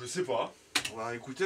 Je sais pas. Bah, On va écouter.